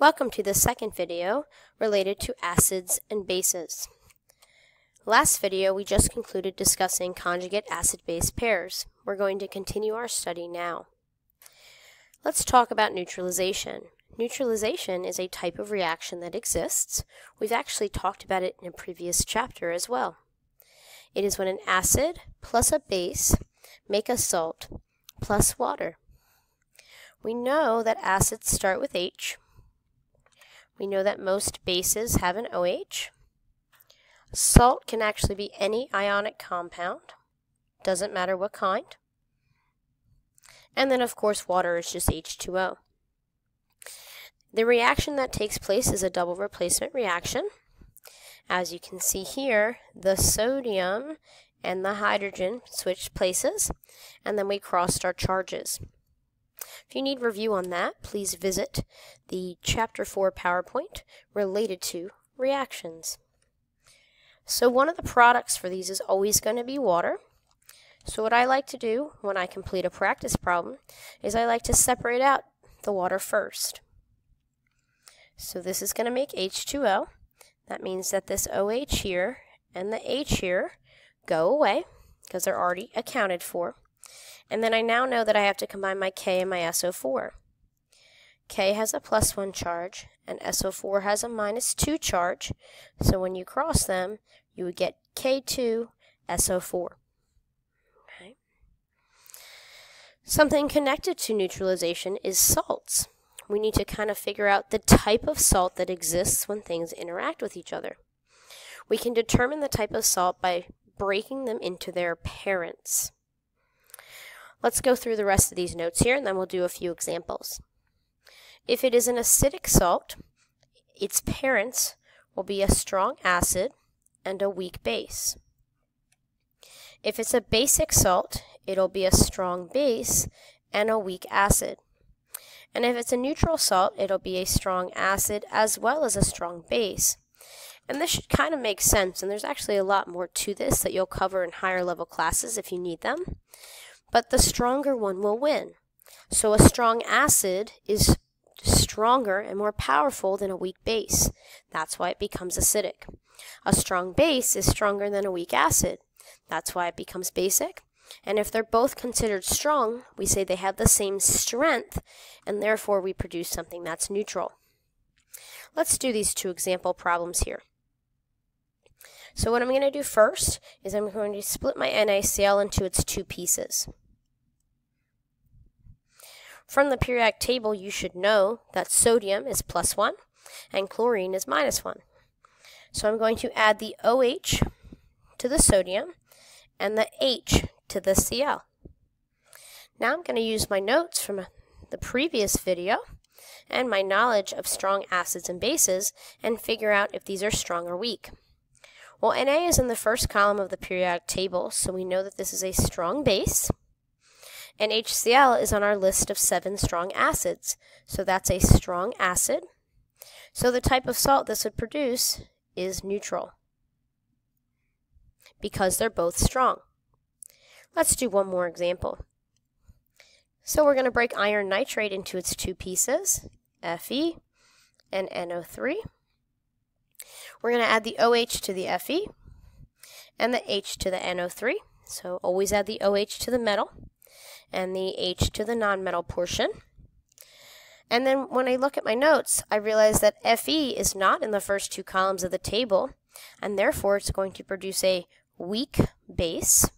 Welcome to the second video related to acids and bases. Last video we just concluded discussing conjugate acid-base pairs. We're going to continue our study now. Let's talk about neutralization. Neutralization is a type of reaction that exists. We've actually talked about it in a previous chapter as well. It is when an acid plus a base make a salt plus water. We know that acids start with H, we know that most bases have an OH. Salt can actually be any ionic compound. Doesn't matter what kind. And then, of course, water is just H2O. The reaction that takes place is a double replacement reaction. As you can see here, the sodium and the hydrogen switch places, and then we crossed our charges. If you need review on that, please visit the Chapter 4 PowerPoint related to reactions. So one of the products for these is always going to be water. So what I like to do when I complete a practice problem is I like to separate out the water first. So this is going to make H2O. That means that this OH here and the H here go away because they're already accounted for. And then I now know that I have to combine my K and my SO4. K has a plus 1 charge, and SO4 has a minus 2 charge. So when you cross them, you would get K2SO4. Okay. Something connected to neutralization is salts. We need to kind of figure out the type of salt that exists when things interact with each other. We can determine the type of salt by breaking them into their parents. Let's go through the rest of these notes here and then we'll do a few examples. If it is an acidic salt, its parents will be a strong acid and a weak base. If it's a basic salt, it'll be a strong base and a weak acid. And if it's a neutral salt, it'll be a strong acid as well as a strong base. And this should kind of make sense, and there's actually a lot more to this that you'll cover in higher level classes if you need them but the stronger one will win. So a strong acid is stronger and more powerful than a weak base. That's why it becomes acidic. A strong base is stronger than a weak acid. That's why it becomes basic. And if they're both considered strong, we say they have the same strength, and therefore we produce something that's neutral. Let's do these two example problems here. So what I'm going to do first is I'm going to split my NaCl into its two pieces. From the periodic table, you should know that sodium is plus 1 and chlorine is minus 1. So I'm going to add the OH to the sodium and the H to the Cl. Now I'm going to use my notes from the previous video and my knowledge of strong acids and bases and figure out if these are strong or weak. Well, Na is in the first column of the periodic table, so we know that this is a strong base. And HCl is on our list of seven strong acids, so that's a strong acid. So the type of salt this would produce is neutral because they're both strong. Let's do one more example. So we're going to break iron nitrate into its two pieces, Fe and NO3. We're going to add the OH to the Fe and the H to the NO3. So always add the OH to the metal and the H to the nonmetal portion. And then when I look at my notes, I realize that Fe is not in the first two columns of the table, and therefore it's going to produce a weak base.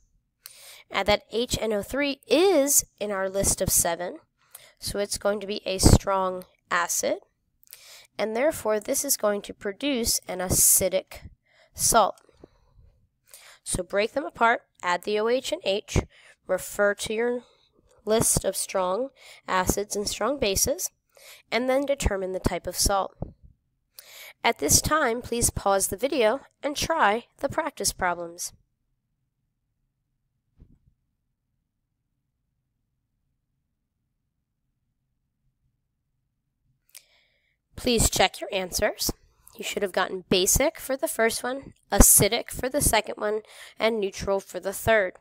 And that HNO3 is in our list of seven, so it's going to be a strong acid and therefore this is going to produce an acidic salt. So break them apart, add the OH and H, refer to your list of strong acids and strong bases, and then determine the type of salt. At this time, please pause the video and try the practice problems. Please check your answers. You should have gotten basic for the first one, acidic for the second one, and neutral for the third.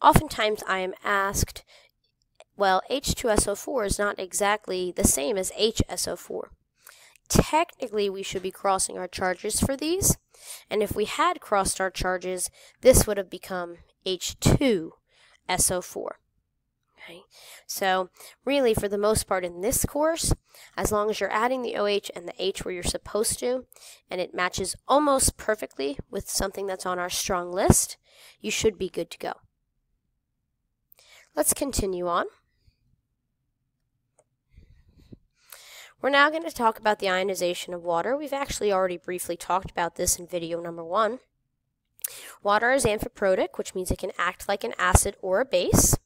Oftentimes I am asked, well, H2SO4 is not exactly the same as HSO4. technically we should be crossing our charges for these. And if we had crossed our charges, this would have become H2SO4. Okay, so really for the most part in this course, as long as you're adding the OH and the H where you're supposed to, and it matches almost perfectly with something that's on our strong list, you should be good to go. Let's continue on. We're now going to talk about the ionization of water. We've actually already briefly talked about this in video number one. Water is amphiprotic, which means it can act like an acid or a base.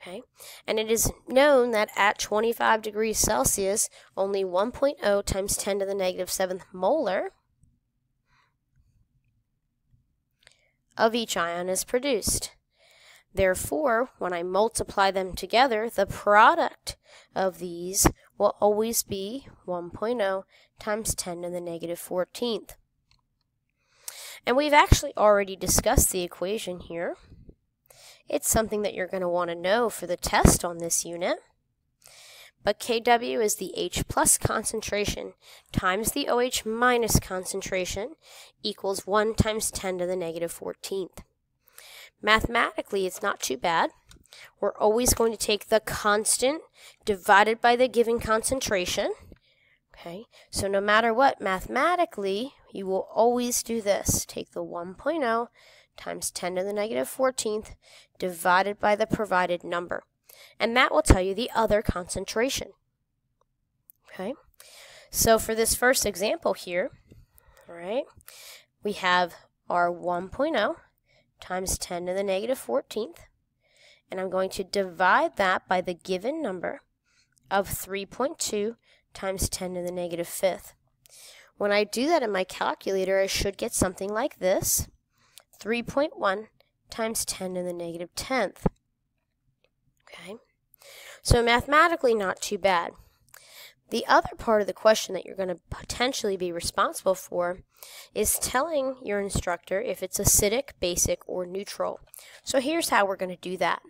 Okay, and it is known that at 25 degrees Celsius, only 1.0 times 10 to the negative 7th molar of each ion is produced. Therefore, when I multiply them together, the product of these will always be 1.0 times 10 to the negative 14th. And we've actually already discussed the equation here. It's something that you're going to want to know for the test on this unit. But Kw is the H plus concentration times the OH minus concentration equals 1 times 10 to the negative 14th. Mathematically, it's not too bad. We're always going to take the constant divided by the given concentration. Okay, so no matter what, mathematically, you will always do this. Take the 1.0 times 10 to the negative 14th divided by the provided number. And that will tell you the other concentration. Okay, so for this first example here, all right, we have our 1.0 times 10 to the negative 14th. And I'm going to divide that by the given number of 3.2 times 10 to the negative 5th. When I do that in my calculator, I should get something like this. 3.1 times 10 to the negative 10th. Okay, so mathematically not too bad. The other part of the question that you're going to potentially be responsible for is telling your instructor if it's acidic, basic, or neutral. So here's how we're going to do that.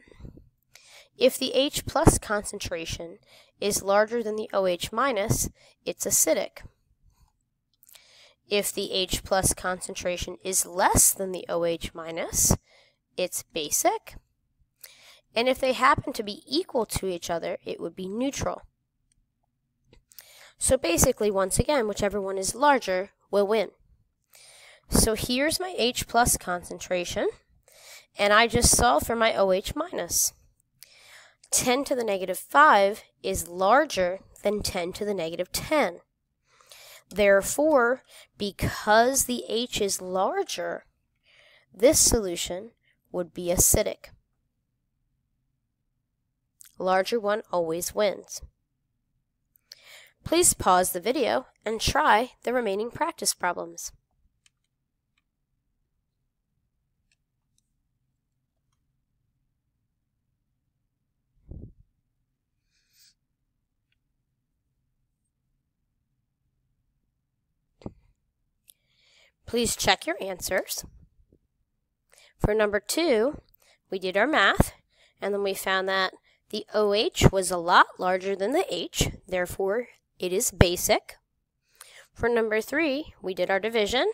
If the H plus concentration is larger than the OH minus, it's acidic. If the H plus concentration is less than the OH minus, it's basic. And if they happen to be equal to each other, it would be neutral. So basically, once again, whichever one is larger will win. So here's my H plus concentration, and I just solve for my OH minus. 10 to the negative 5 is larger than 10 to the negative 10. Therefore, because the H is larger, this solution would be acidic. Larger one always wins. Please pause the video and try the remaining practice problems. Please check your answers. For number two, we did our math, and then we found that the OH was a lot larger than the H, therefore it is basic. For number three, we did our division.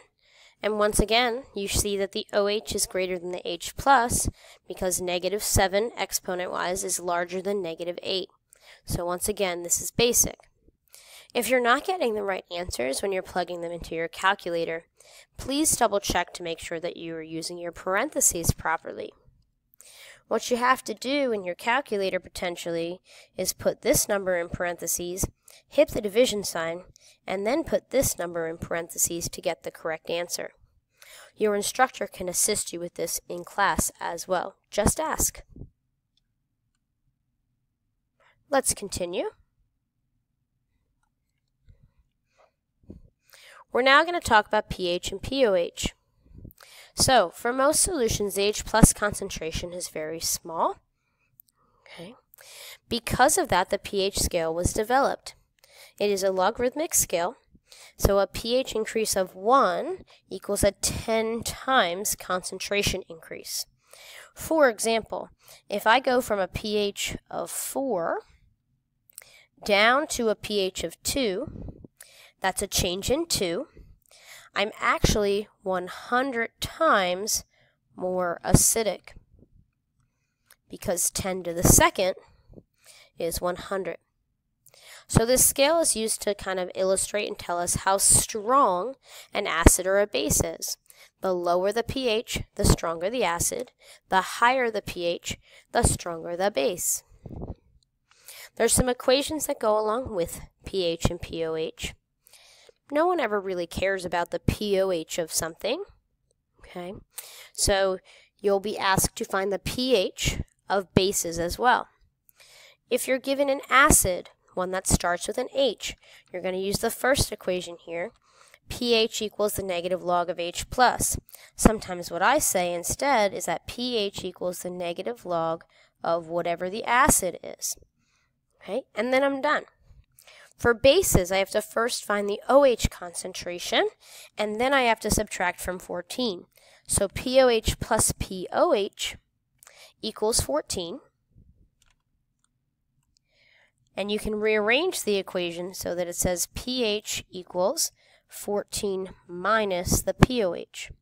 And once again, you see that the OH is greater than the H plus because negative 7 exponent-wise is larger than negative 8. So once again, this is basic. If you're not getting the right answers when you're plugging them into your calculator, please double check to make sure that you are using your parentheses properly. What you have to do in your calculator potentially is put this number in parentheses hit the division sign, and then put this number in parentheses to get the correct answer. Your instructor can assist you with this in class as well. Just ask. Let's continue. We're now going to talk about pH and POH. So, for most solutions, the H plus concentration is very small. Okay. Because of that, the pH scale was developed. It is a logarithmic scale, so a pH increase of 1 equals a 10 times concentration increase. For example, if I go from a pH of 4 down to a pH of 2, That's a change in 2. I'm actually 100 times more acidic because 10 to the second is 100. So this scale is used to kind of illustrate and tell us how strong an acid or a base is. The lower the pH, the stronger the acid. The higher the pH, the stronger the base. There's some equations that go along with pH and pOH. No one ever really cares about the pOH of something. Okay, so you'll be asked to find the pH of bases as well. If you're given an acid, one that starts with an H, you're going to use the first equation here. pH equals the negative log of H plus. Sometimes what I say instead is that pH equals the negative log of whatever the acid is. Okay, and then I'm done. For bases, I have to first find the OH concentration, and then I have to subtract from 14. So POH plus POH equals 14. And you can rearrange the equation so that it says pH equals 14 minus the POH.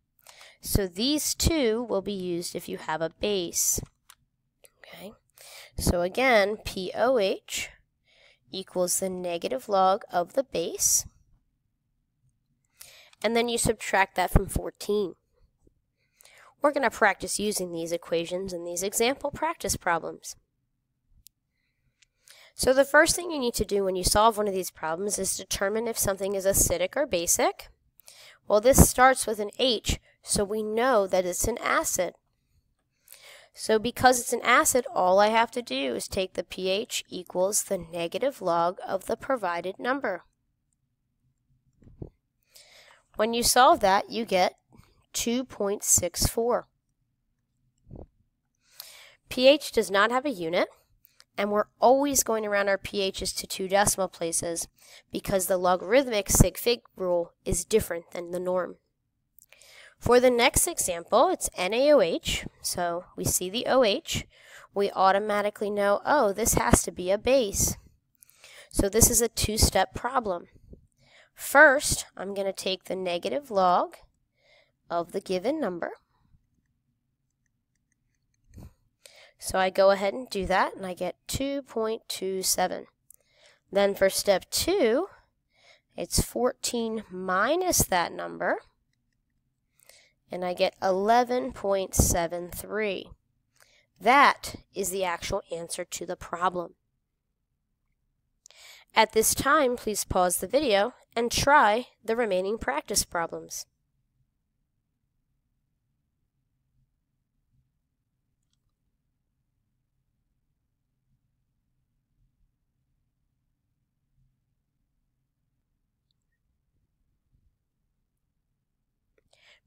So these two will be used if you have a base. Okay. So again, POH equals the negative log of the base. And then you subtract that from 14. We're going to practice using these equations in these example practice problems. So the first thing you need to do when you solve one of these problems is determine if something is acidic or basic. Well, this starts with an H, so we know that it's an acid. So because it's an acid, all I have to do is take the pH equals the negative log of the provided number. When you solve that, you get 2.64. pH does not have a unit, and we're always going around our pHs to two decimal places because the logarithmic sig fig rule is different than the norm. For the next example, it's NaOH, so we see the OH. We automatically know, oh, this has to be a base. So this is a two-step problem. First, I'm going to take the negative log of the given number. So I go ahead and do that, and I get 2.27. Then for step 2, it's 14 minus that number, and I get 11.73. That is the actual answer to the problem. At this time, please pause the video and try the remaining practice problems.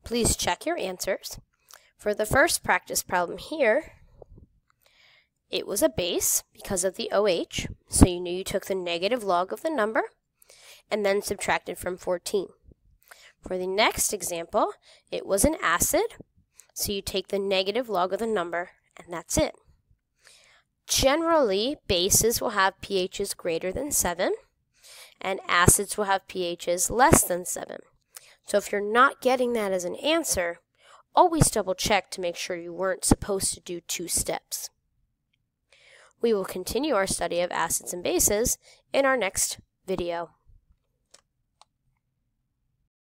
Please check your answers. For the first practice problem here, it was a base because of the OH, so you knew you took the negative log of the number and then subtracted from 14. For the next example, it was an acid, so you take the negative log of the number and that's it. Generally, bases will have pHs greater than 7, and acids will have pHs less than 7. So if you're not getting that as an answer, always double check to make sure you weren't supposed to do two steps. We will continue our study of acids and bases in our next video.